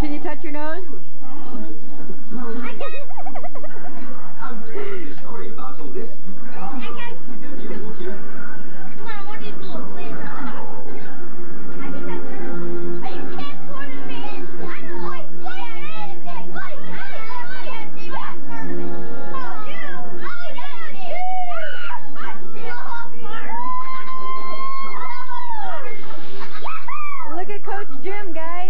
Can you touch your nose? Coach Jim, guys.